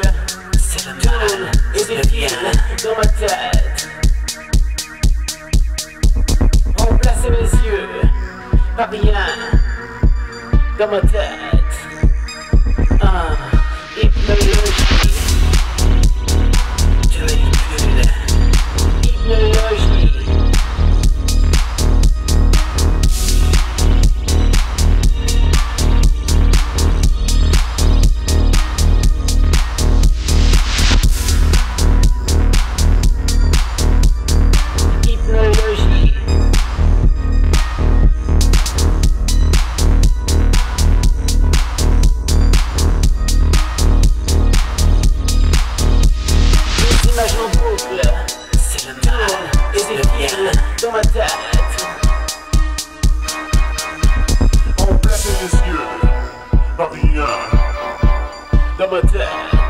calculs tournent et défilent dans ma tête. Remplacer mes yeux par rien dans ma tête. Dans ma tête. En plein les yeux, pas rien. Dans ma tête.